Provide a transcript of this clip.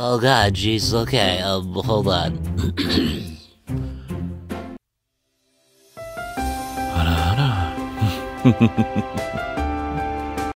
Oh god, jeez, okay, um, hold on.